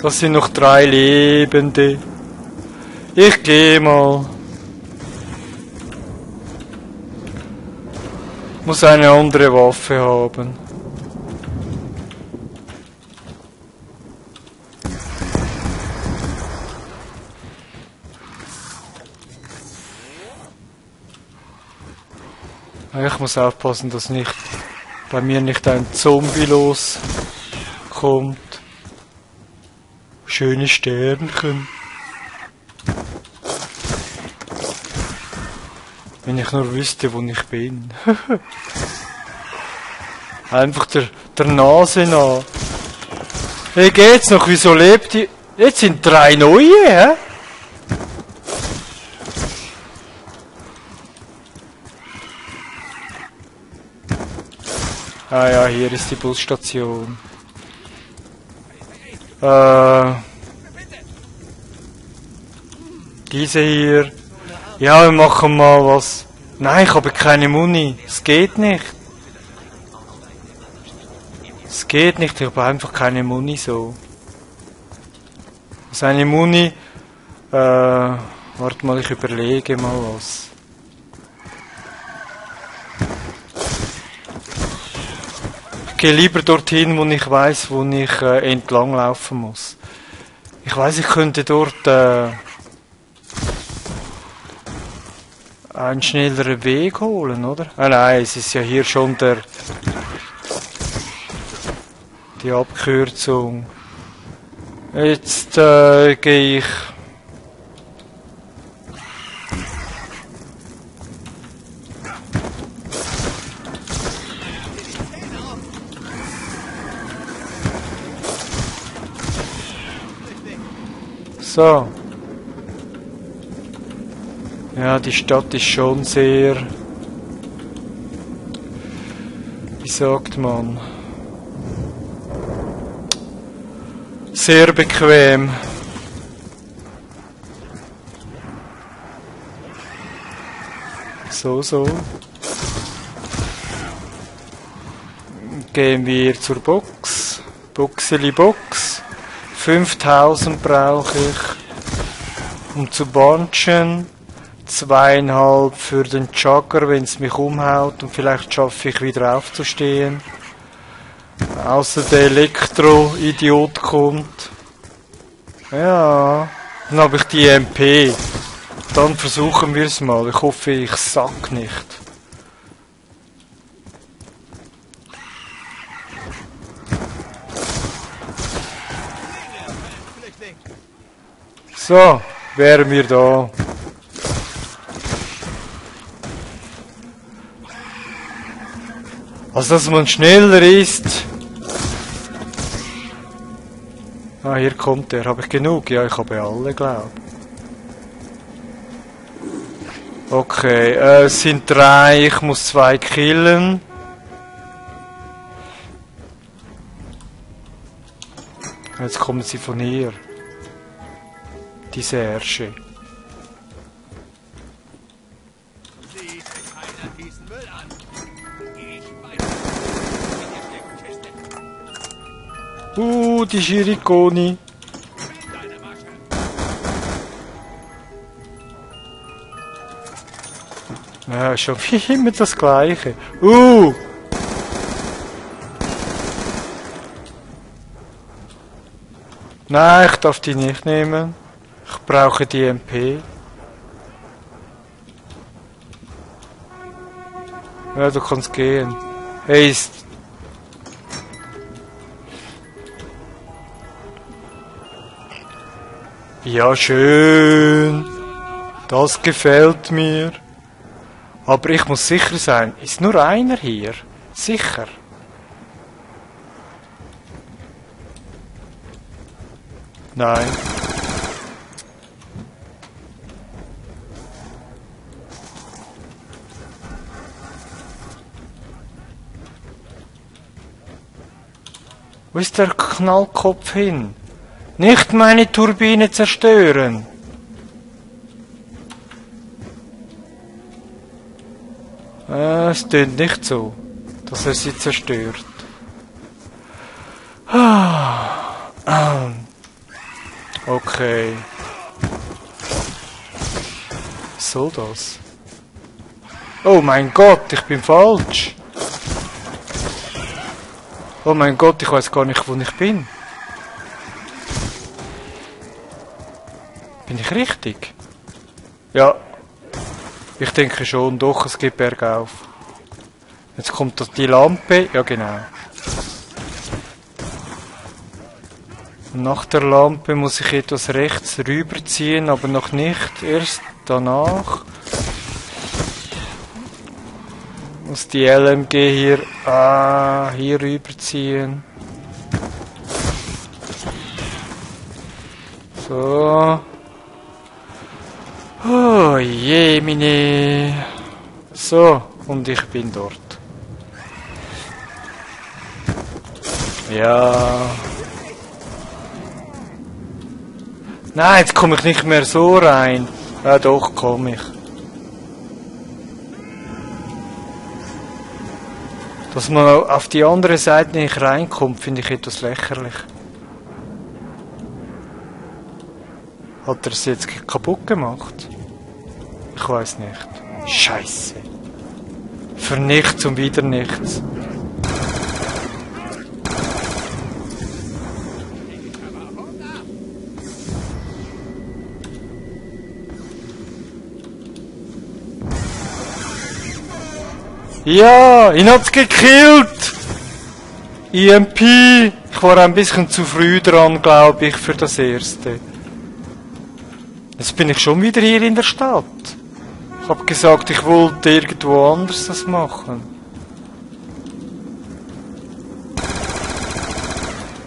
Das sind noch drei Lebende. Ich geh mal. Muss eine andere Waffe haben. Ich muss aufpassen, dass nicht bei mir nicht ein Zombie loskommt. Schöne Sternchen. Wenn ich nur wüsste, wo ich bin. Einfach der, der Nase nach. Hey, geht's noch? Wieso lebt die? Jetzt sind drei neue, hä? Ah ja, hier ist die Busstation. Äh, diese hier. Ja, wir machen mal was. Nein, ich habe keine Muni. Es geht nicht. Es geht nicht, ich habe einfach keine Muni so. Seine Muni. Äh, warte mal, ich überlege mal was. Gehe lieber dorthin, wo ich weiß, wo ich äh, entlang laufen muss. Ich weiß, ich könnte dort äh, einen schnelleren Weg holen, oder? Ah nein, es ist ja hier schon der die Abkürzung. Jetzt äh, gehe ich So. Ja, die Stadt ist schon sehr... Wie sagt man? Sehr bequem. So, so. Gehen wir zur Box. Boxeli Box. 5000 brauche ich, um zu bunchen. Zweieinhalb für den Jogger, wenn es mich umhaut und vielleicht schaffe ich wieder aufzustehen. Außer der Elektro-Idiot kommt. Ja, dann habe ich die MP. Dann versuchen wir es mal. Ich hoffe, ich sack nicht. So, wären wir da. Also, dass man schneller ist. Ah, hier kommt er. Habe ich genug? Ja, ich habe alle, glaube Okay, äh, es sind drei. Ich muss zwei killen. Jetzt kommen sie von hier. Diese Ärsche. Uh, die Schirikoni. Ja, schon immer das gleiche. Uh! Nein, ich darf die nicht nehmen. Ich brauche die MP. Ja, du kannst gehen. Hey, ist Ja, schön. Das gefällt mir. Aber ich muss sicher sein, ist nur einer hier? Sicher. Nein. Wo ist der Knallkopf hin? Nicht meine Turbine zerstören! Äh, es tönt nicht so, dass er sie zerstört. Ah. Okay. Was soll das? Oh mein Gott, ich bin falsch. Oh mein Gott, ich weiß gar nicht, wo ich bin. Bin ich richtig? Ja. Ich denke schon, doch, es geht bergauf. Jetzt kommt die Lampe. Ja, genau. Nach der Lampe muss ich etwas rechts rüberziehen, aber noch nicht. Erst danach. Muss die LMG hier, ah, hier rüberziehen. So. Oh je, meine. So, und ich bin dort. Ja. Nein, jetzt komme ich nicht mehr so rein. Ja doch, komme ich. Dass man auf die andere Seite nicht reinkommt, finde ich etwas lächerlich. Hat er es jetzt kaputt gemacht? Ich weiß nicht. Scheiße. Für nichts und wieder nichts. Ja, ihn hat's gekillt! EMP! Ich war ein bisschen zu früh dran, glaube ich, für das erste. Jetzt bin ich schon wieder hier in der Stadt. Ich hab gesagt, ich wollte irgendwo anders das machen.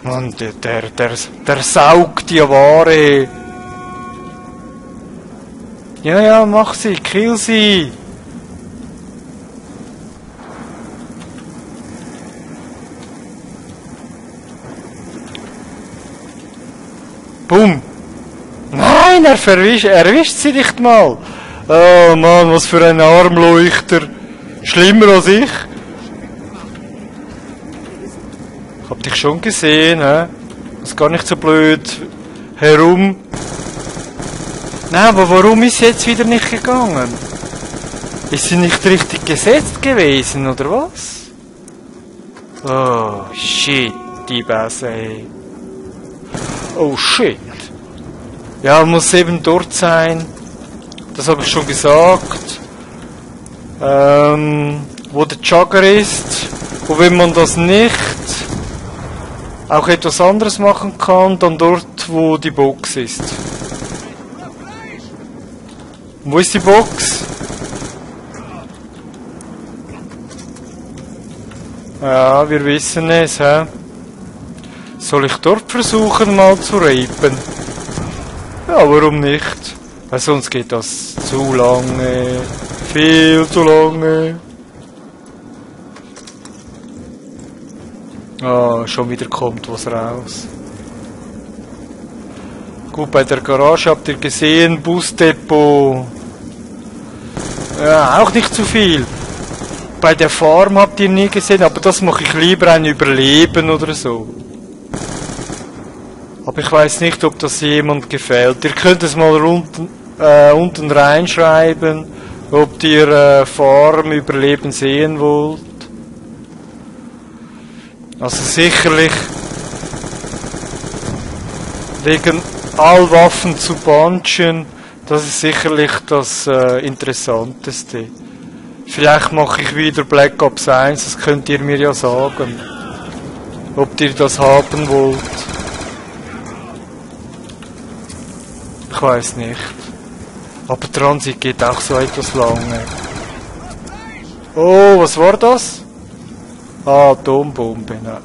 Mann, der, der, der, der saugt die Ware. Ja, ja, mach sie, kill sie. Nein, er verwischt, er erwischt sie nicht mal! Oh Mann, was für ein Armleuchter! Schlimmer als ich! Ich hab dich schon gesehen, hä? Ist gar nicht so blöd herum. Nein, aber warum ist sie jetzt wieder nicht gegangen? Ist sie nicht richtig gesetzt gewesen, oder was? Oh, shit, die Bässe, ey. Oh shit. Ja, muss eben dort sein. Das habe ich schon gesagt. Ähm, wo der Jogger ist. Und wenn man das nicht auch etwas anderes machen kann, dann dort, wo die Box ist. Wo ist die Box? Ja, wir wissen es, hä? Soll ich dort versuchen, mal zu rapen? Ja, warum nicht? Weil sonst geht das zu lange. Viel zu lange. Ah, schon wieder kommt was raus. Gut, bei der Garage habt ihr gesehen, Busdepot. Ja, auch nicht zu viel. Bei der Farm habt ihr nie gesehen, aber das mache ich lieber ein Überleben oder so. Aber ich weiß nicht, ob das jemand gefällt. Ihr könnt es mal unten, äh, unten reinschreiben, ob ihr äh, Farm überleben sehen wollt. Also sicherlich wegen Allwaffen zu bunchen, das ist sicherlich das äh, Interessanteste. Vielleicht mache ich wieder Black Ops 1, das könnt ihr mir ja sagen. Ob ihr das haben wollt. Ich weiß nicht. Aber Transit geht auch so etwas lange. Oh, was war das? Ah, Atombombe. Nein.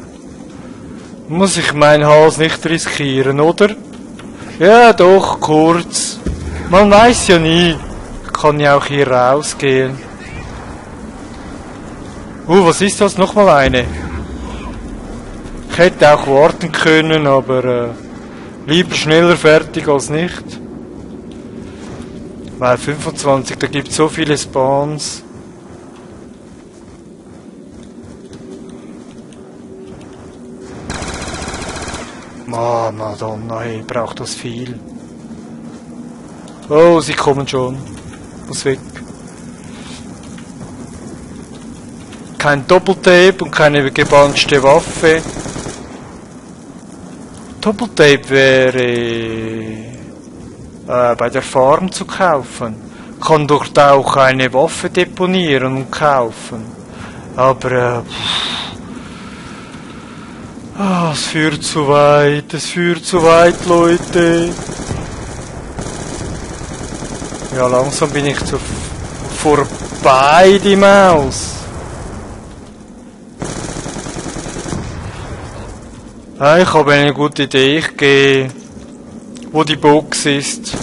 Muss ich meinen Hals nicht riskieren, oder? Ja, doch, kurz. Man weiß ja nie. Ich kann ja auch hier rausgehen. Uh, was ist das? Nochmal eine. Ich hätte auch warten können, aber äh, lieber schneller fertig als nicht. Weil 25, da gibt es so viele Spawns. Ah, Madonna, hey, braucht das viel. Oh, sie kommen schon. Muss weg. Kein Doppeltape und keine gebanschte Waffe. Doppeltape wäre äh, bei der Farm zu kaufen. Kann dort auch eine Waffe deponieren und kaufen. Aber äh, Ah, es führt zu weit, es führt zu weit, Leute. Ja, langsam bin ich zu vorbei, die Maus. Ah, ich habe eine gute Idee. Ich gehe, wo die Box ist.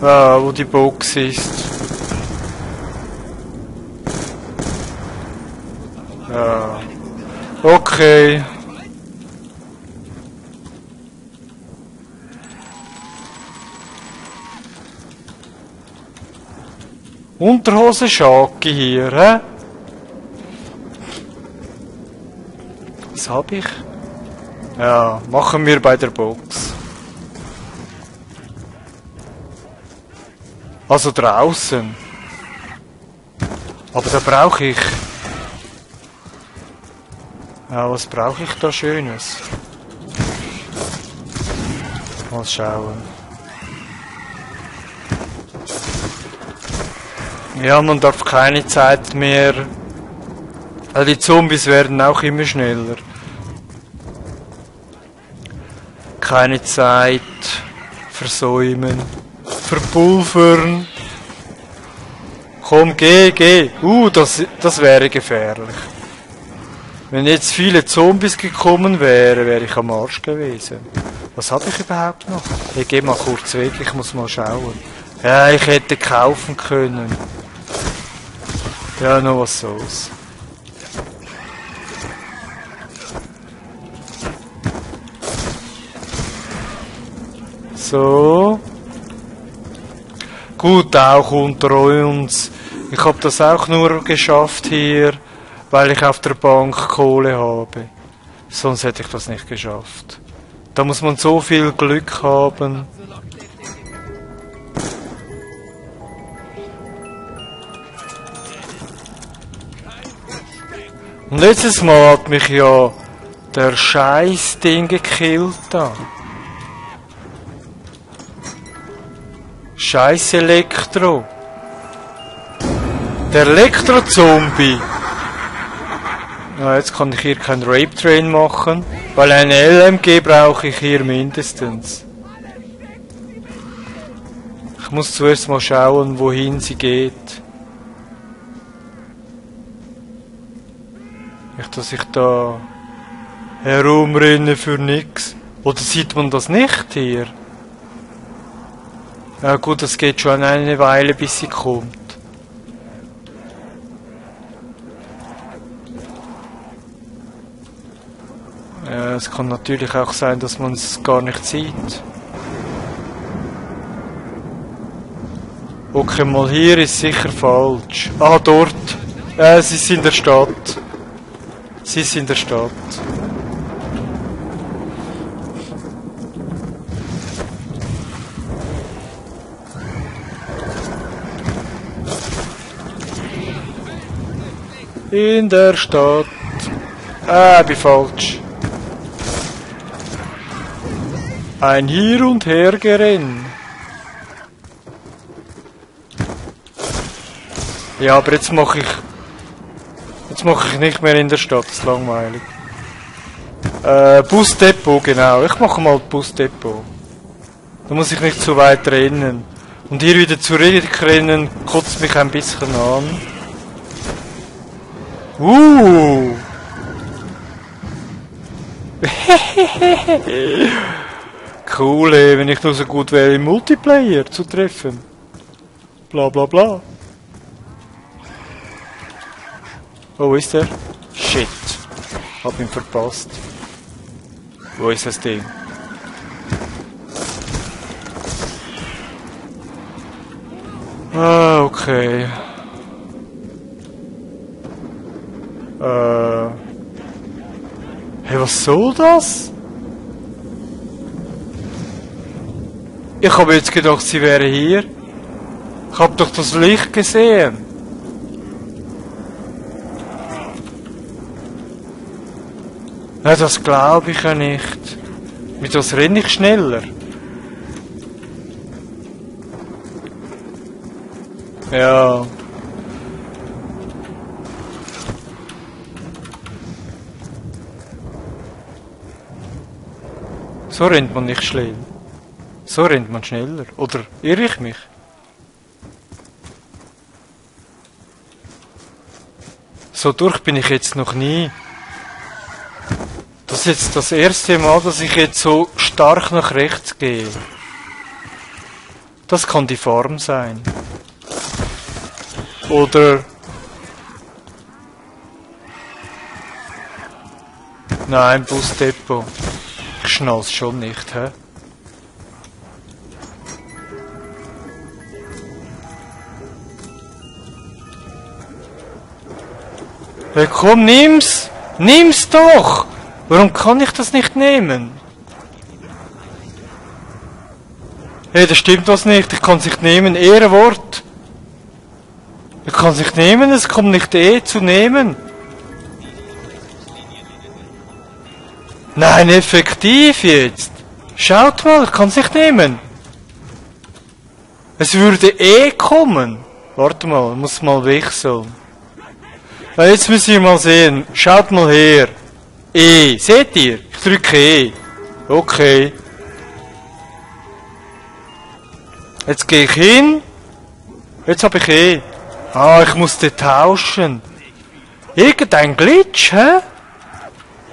Ah, wo die Box ist. Ja. Okay. Unterhose Schaki hier, hä? Was hab ich? Ja, machen wir bei der Box. Also draußen. Aber da brauche ich. Ja, was brauche ich da Schönes? Mal schauen. Ja, man darf keine Zeit mehr. Also die Zombies werden auch immer schneller. Keine Zeit versäumen verpulvern. Komm, geh, geh. Uh, das, das wäre gefährlich. Wenn jetzt viele Zombies gekommen wären, wäre ich am Arsch gewesen. Was habe ich überhaupt noch? Ich geh mal kurz weg, ich muss mal schauen. Ja, ich hätte kaufen können. Ja, noch was soll's. So. Gut, auch unter uns. Ich habe das auch nur geschafft hier, weil ich auf der Bank Kohle habe. Sonst hätte ich das nicht geschafft. Da muss man so viel Glück haben. Und letztes Mal hat mich ja der scheiß Ding gekillt da. Scheiß Elektro. Der Elektro-Zombie. Ja, jetzt kann ich hier kein Rape Train machen, weil eine LMG brauche ich hier mindestens. Ich muss zuerst mal schauen, wohin sie geht. Dass ich da herumrenne für nix. Oder sieht man das nicht hier? Ja gut, das geht schon eine Weile, bis sie kommt. Ja, es kann natürlich auch sein, dass man es gar nicht sieht. Okay, mal hier ist sicher falsch. Ah, dort. Äh, sie ist in der Stadt. Sie der Stadt. In der Stadt. Ah, bin falsch. Ein Hier und Her Gerenn. Ja, aber jetzt mache ich. Jetzt mache ich nicht mehr in der Stadt, das ist langweilig. Äh, Busdepot, genau. Ich mache mal Busdepot. Da muss ich nicht zu weit rennen. Und hier wieder zurückrennen, kotzt mich ein bisschen an. Uh. cool, ey, wenn ich nur so gut wäre im Multiplayer zu treffen. Bla bla bla. Wo ist er? Shit. Hab ihn verpasst. Wo ist das Ding? Ah, okay. Äh. Hey, was soll das? Ich habe jetzt gedacht, sie wäre hier. Ich habe doch das Licht gesehen. Nein, das glaube ich ja nicht. Mit was renne ich schneller? Ja. So rennt man nicht schnell. So rennt man schneller. Oder irre ich mich? So durch bin ich jetzt noch nie. Das ist jetzt das erste Mal, dass ich jetzt so stark nach rechts gehe. Das kann die Form sein. Oder... Nein, Busdepot. Ich schnall's schon nicht, hä? Hey, komm, nimm's! Nimm's doch! Warum kann ich das nicht nehmen? Hey, das stimmt was nicht. Ich kann es nicht nehmen. Ehrenwort. Ich kann es nicht nehmen. Es kommt nicht eh zu nehmen. Nein, effektiv jetzt. Schaut mal, ich kann es nicht nehmen. Es würde eh kommen. Warte mal, ich muss mal wechseln. Ja, jetzt müssen wir mal sehen. Schaut mal her. E. Seht ihr? Ich drücke E. Okay. Jetzt gehe ich hin. Jetzt habe ich E. Ah, ich muss den tauschen. Irgendein Glitch, hä?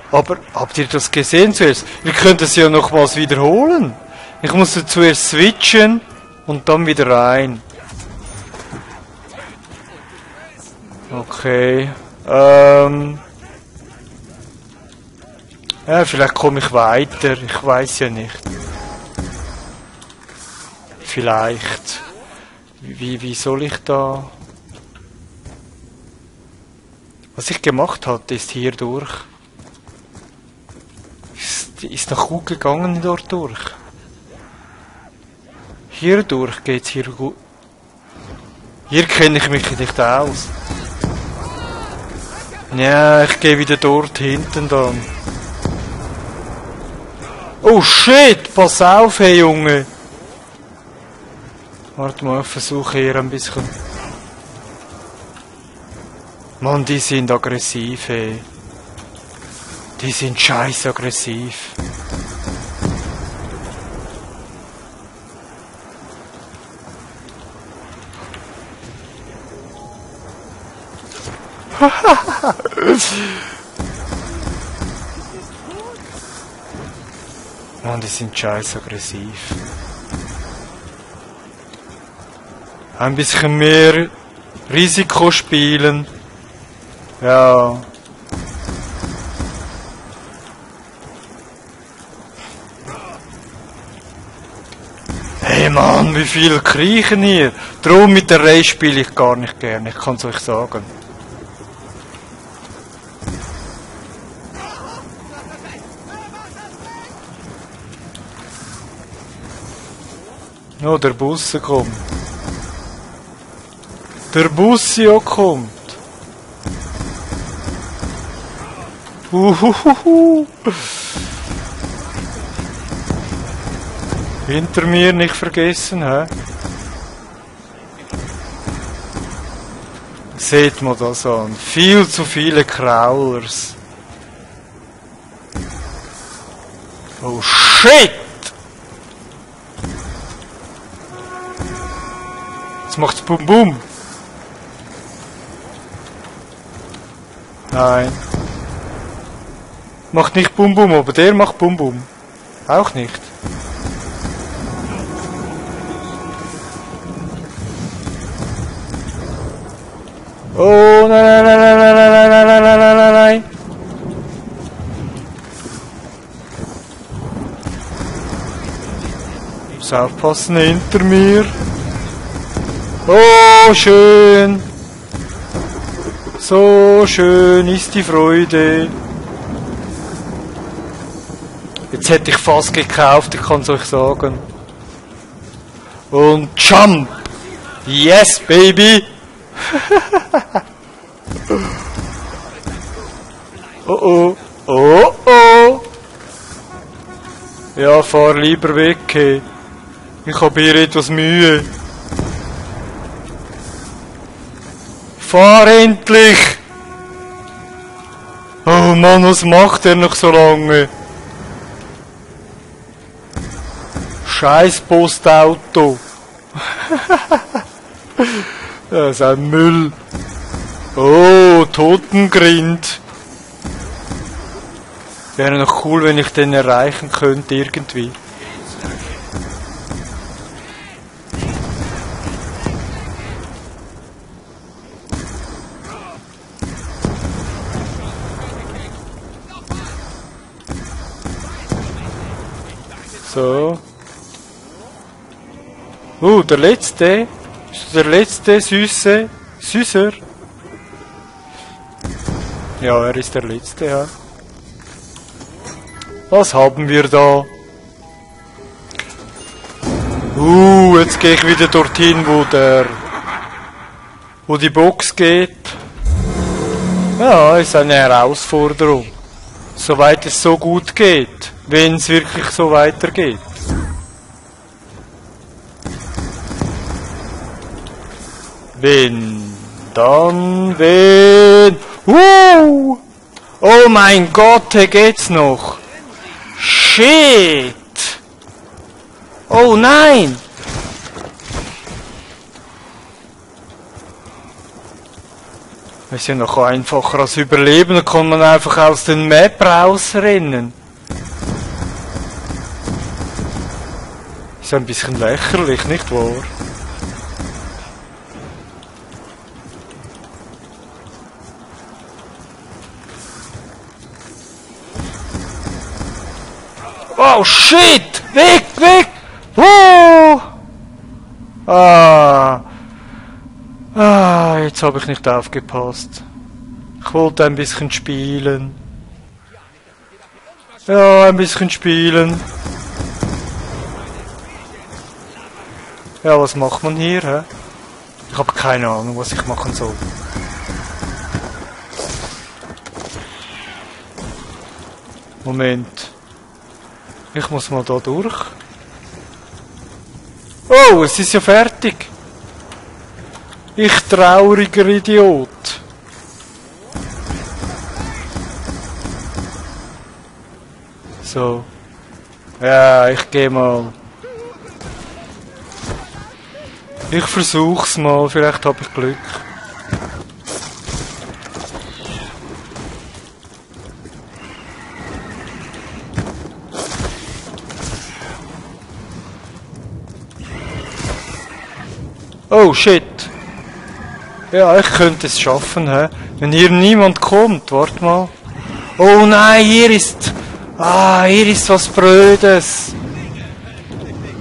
Aber habt ihr das gesehen zuerst? Wir könnten es ja nochmals wiederholen. Ich musste zuerst switchen und dann wieder rein. Okay. Ähm. Ja, vielleicht komme ich weiter. Ich weiß ja nicht. Vielleicht. Wie, wie soll ich da... Was ich gemacht hatte, ist hier durch. Ist, ist noch gut gegangen dort durch. Hier durch geht's hier gut. Hier kenne ich mich nicht aus. Ja, ich gehe wieder dort hinten dann. Oh shit, pass auf, hey Junge. Warte mal, ich versuche hier ein bisschen. Mann, die sind aggressiv, ey. Die sind scheiß aggressiv. Mann, die sind scheiß aggressiv. Ein bisschen mehr Risiko spielen. Ja. Hey Mann, wie viel kriechen hier? Drum mit der Race spiele ich gar nicht gern, ich kann's euch sagen. Oh, der Bus kommt. Der Busio kommt. Uhuhuhu. Hinter mir nicht vergessen, hä? Seht mal das an. Viel zu viele Crawlers. Oh shit! Jetzt macht's Bum Bum. Nein. Macht nicht Bum Bum, aber der macht Bum Bum. Auch nicht. Oh nein, nein, nein, nein, nein, nein, nein, nein, nein, nein, nein, nein. Aufpassen hinter mir. Oh, schön. So schön ist die Freude. Jetzt hätte ich fast gekauft, ich kann es euch sagen. Und Jump! Yes, baby! oh oh, oh oh! Ja, fahr lieber weg. Ich habe hier etwas Mühe. Fahr endlich! Oh Mann, was macht er noch so lange? Scheiß Postauto. das ist ein Müll. Oh, Totengrind. Wäre noch cool, wenn ich den erreichen könnte irgendwie. So. Uh, der letzte. Ist der letzte süße. Süßer. Ja, er ist der letzte, ja. Was haben wir da? Uh, jetzt gehe ich wieder dorthin, wo der, wo die Box geht. Ja, ist eine Herausforderung. Soweit es so gut geht, wenn es wirklich so weitergeht. Wenn, dann wenn. Uh! Oh mein Gott, hier geht's noch. Shit! Oh nein! Das ist ja noch einfacher als überleben, da kann man einfach aus den Map rausrennen. Ein bisschen lächerlich, nicht wahr? Oh shit! Weg, weg! Oh! Ah. Ah, jetzt habe ich nicht aufgepasst. Ich wollte ein bisschen spielen. Ja, ein bisschen spielen. Ja, was macht man hier, hä? Ich habe keine Ahnung, was ich machen soll. Moment. Ich muss mal da durch. Oh, es ist ja fertig. Ich trauriger Idiot. So. Ja, ich geh mal. Ich versuch's mal, vielleicht hab ich Glück. Oh shit. Ja, ich könnte es schaffen, hä? Wenn hier niemand kommt, warte mal. Oh nein, hier ist... Ah, hier ist was Brödes.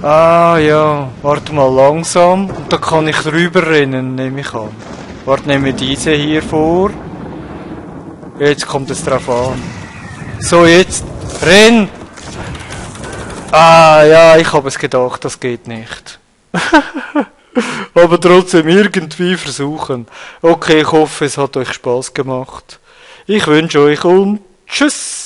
Ah ja, warte mal langsam. Und da kann ich rüber rennen, nehme ich an. Warte, nehme diese hier vor. Jetzt kommt es drauf an. So, jetzt. Renn! Ah ja, ich habe es gedacht, das geht nicht. Aber trotzdem irgendwie versuchen. Okay, ich hoffe, es hat euch Spaß gemacht. Ich wünsche euch und tschüss!